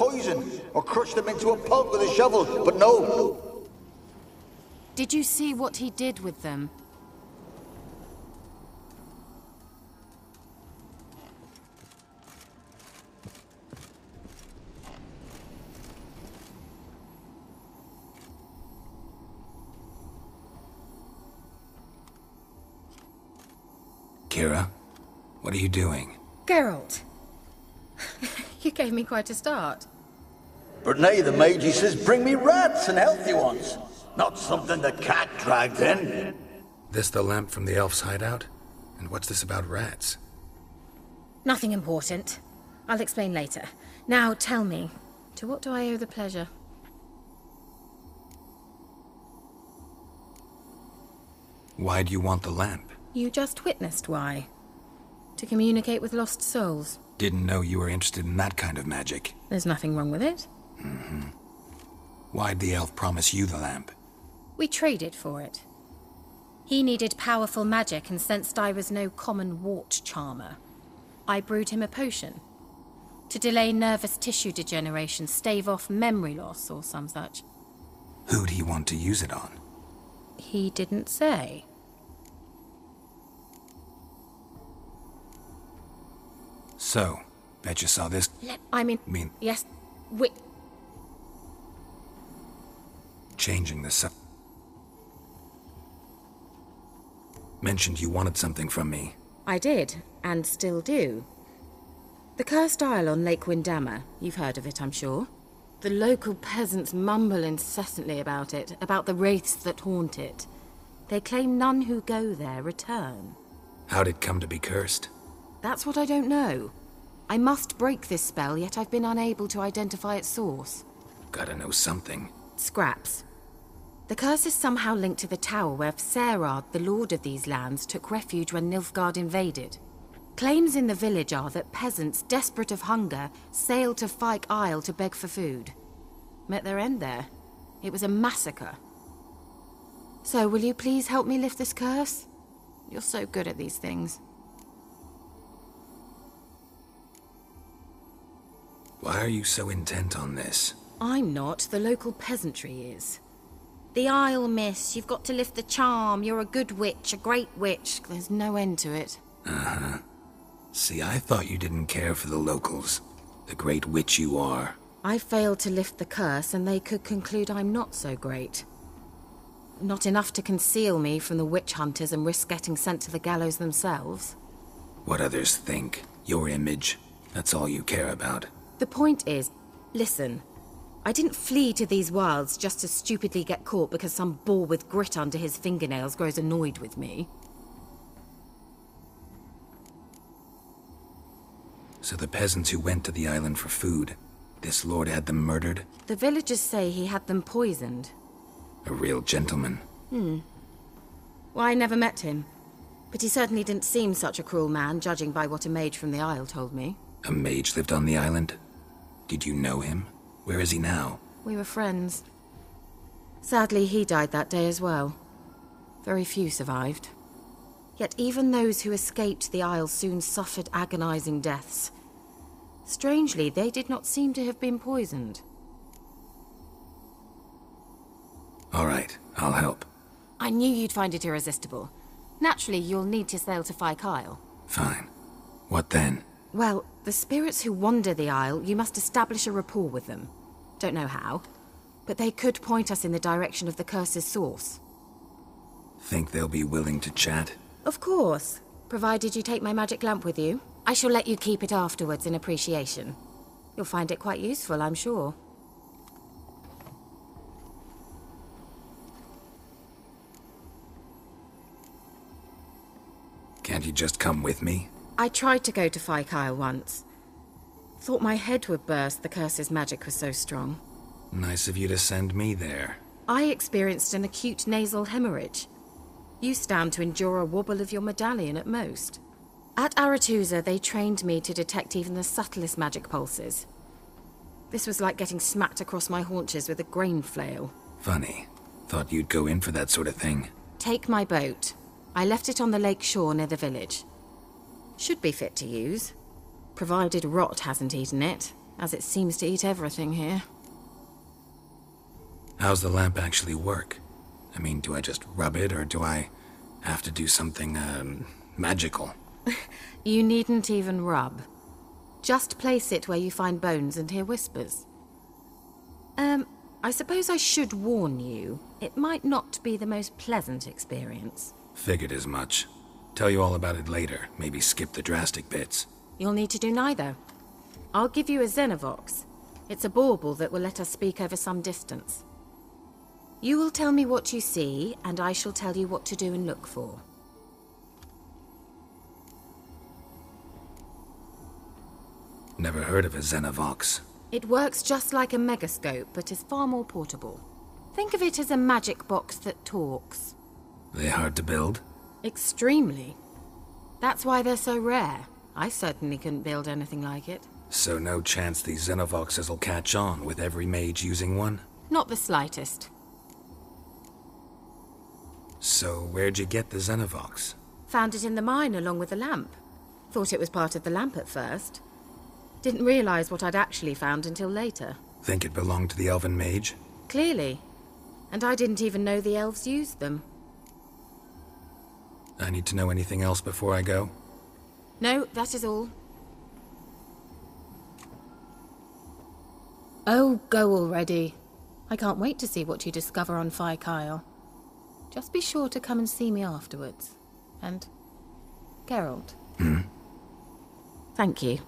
poison, or crush them into a pulp with a shovel, but no. Did you see what he did with them? Keira, what are you doing? Geralt. you gave me quite a start. Brene the mage, he says, bring me rats and healthy ones. Not something the cat dragged in. This the lamp from the elf's hideout? And what's this about rats? Nothing important. I'll explain later. Now tell me, to what do I owe the pleasure? Why do you want the lamp? You just witnessed why. To communicate with lost souls. Didn't know you were interested in that kind of magic. There's nothing wrong with it. Mm-hmm. Why'd the elf promise you the lamp? We traded for it. He needed powerful magic and sensed I was no common wart charmer. I brewed him a potion. To delay nervous tissue degeneration, stave off memory loss, or some such. Who'd he want to use it on? He didn't say. So, bet you saw this. I mean, mean, yes, we. Changing the sub. Mentioned you wanted something from me. I did, and still do. The Cursed Isle on Lake Windammer. You've heard of it, I'm sure. The local peasants mumble incessantly about it, about the wraiths that haunt it. They claim none who go there return. How'd it come to be cursed? That's what I don't know. I must break this spell, yet I've been unable to identify its source. Gotta know something. Scraps. The curse is somehow linked to the tower where Serad, the lord of these lands, took refuge when Nilfgaard invaded. Claims in the village are that peasants, desperate of hunger, sailed to Fyke Isle to beg for food. Met their end there. It was a massacre. So, will you please help me lift this curse? You're so good at these things. Why are you so intent on this? I'm not. The local peasantry is. The Isle, miss. You've got to lift the charm. You're a good witch, a great witch. There's no end to it. Uh-huh. See, I thought you didn't care for the locals. The great witch you are. I failed to lift the curse, and they could conclude I'm not so great. Not enough to conceal me from the witch hunters and risk getting sent to the gallows themselves. What others think, your image, that's all you care about. The point is, listen, I didn't flee to these wilds just to stupidly get caught because some boar with grit under his fingernails grows annoyed with me. So the peasants who went to the island for food, this lord had them murdered? The villagers say he had them poisoned. A real gentleman. Hmm. Well, I never met him. But he certainly didn't seem such a cruel man, judging by what a mage from the Isle told me. A mage lived on the island? Did you know him? Where is he now? We were friends. Sadly, he died that day as well. Very few survived. Yet even those who escaped the Isle soon suffered agonizing deaths. Strangely, they did not seem to have been poisoned. All right, I'll help. I knew you'd find it irresistible. Naturally, you'll need to sail to Fyke Isle. Fine. What then? Well, the spirits who wander the Isle, you must establish a rapport with them. Don't know how, but they could point us in the direction of the curse's source. Think they'll be willing to chat? Of course, provided you take my magic lamp with you. I shall let you keep it afterwards in appreciation. You'll find it quite useful, I'm sure. Can't you just come with me? I tried to go to Fyke once. Thought my head would burst, the curse's magic was so strong. Nice of you to send me there. I experienced an acute nasal hemorrhage. You stand to endure a wobble of your medallion at most. At Aretuza, they trained me to detect even the subtlest magic pulses. This was like getting smacked across my haunches with a grain flail. Funny. Thought you'd go in for that sort of thing. Take my boat. I left it on the lake shore near the village. Should be fit to use, provided rot hasn't eaten it, as it seems to eat everything here. How's the lamp actually work? I mean, do I just rub it, or do I have to do something, um, magical? You needn't even rub. Just place it where you find bones and hear whispers. Um, I suppose I should warn you. It might not be the most pleasant experience. Figured as much. Tell you all about it later. Maybe skip the drastic bits. You'll need to do neither. I'll give you a Xenovox. It's a bauble that will let us speak over some distance. You will tell me what you see, and I shall tell you what to do and look for. Never heard of a Xenovox. It works just like a megascope, but is far more portable. Think of it as a magic box that talks. They hard to build? Extremely. That's why they're so rare. I certainly couldn't build anything like it. So no chance these Xenovoxes will catch on with every mage using one? Not the slightest. So where'd you get the Xenovox? Found it in the mine along with the lamp. Thought it was part of the lamp at first. Didn't realize what I'd actually found until later. Think it belonged to the Elven Mage? Clearly. And I didn't even know the elves used them. I need to know anything else before I go? No, that is all. Oh, go already. I can't wait to see what you discover on Fyke Isle. Just be sure to come and see me afterwards. And Geralt. Hmm? Thank you.